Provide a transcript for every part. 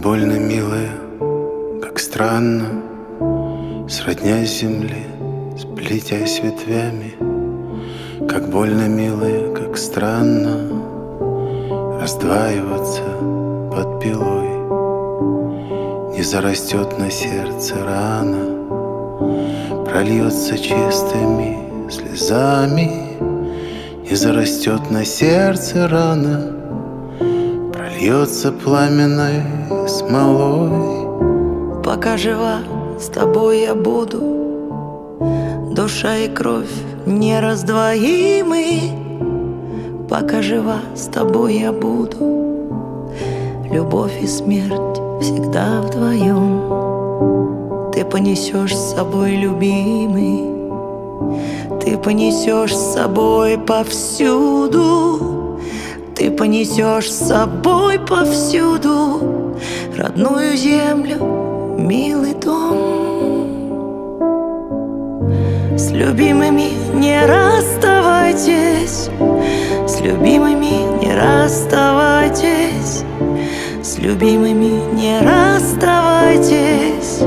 больно, милая, как странно. Сродня земли, сплетясь ветвями. Как больно, милая, как странно Раздваиваться под пилой. Не зарастет на сердце рана Прольется чистыми слезами. Не зарастет на сердце рана Прольется пламенной смолой. Пока жива, с тобой я буду. Душа и кровь нераздвоимы. Пока жива, с тобой я буду. Любовь и смерть всегда вдвоем. Ты понесешь с собой, любимый. Ты понесешь с собой повсюду Ты понесешь с собой повсюду Родную землю, милый дом. С любимыми не расставайтесь С любимыми не расставайтесь С любимыми не расставайтесь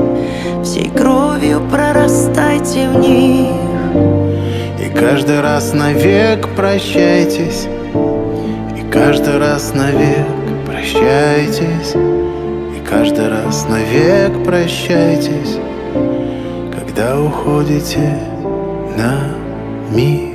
Всей кровью прорастайте в них. И каждый раз навек прощайтесь каждый раз навек прощайтесь. И каждый раз навек прощайтесь Когда уходите на миг.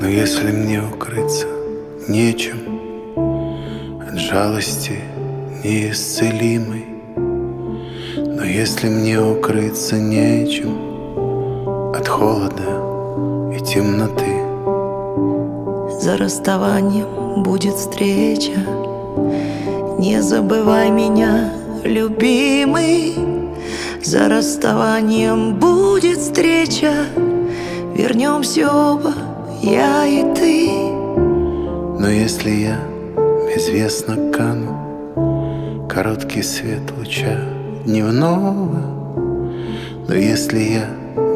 Но если мне укрыться нечем. От жалости неисцелимой. Но если мне укрыться нечем От холода и темноты За расставанием будет встреча. Не забывай меня, любимый. За расставанием будет встреча. Вернемся оба, я и ты Но если я безвестно кану Короткий свет луча дневного Но если я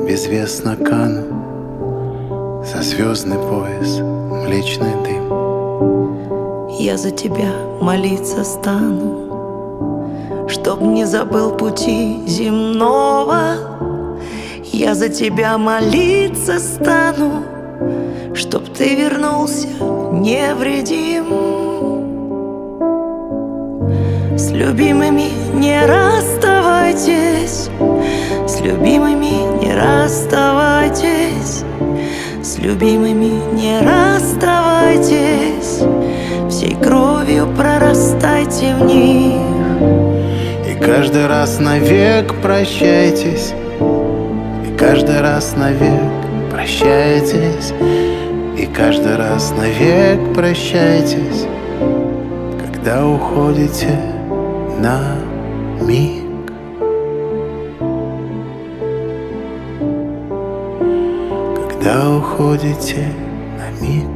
безвестно кану За звездный пояс млечный дым Я за тебя молиться стану Чтоб не забыл пути земного. Я за тебя молиться стану Чтоб ты вернулся невредим. С любимыми не расставайтесь С любимыми не расставайтесь С любимыми не расставайтесь Всей кровью прорастайте в них. И каждый раз навек прощайтесь каждый раз навек прощайтесь И каждый раз навек прощайтесь Когда уходите на миг. Когда уходите на миг.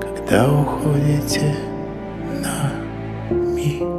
Когда уходите на миг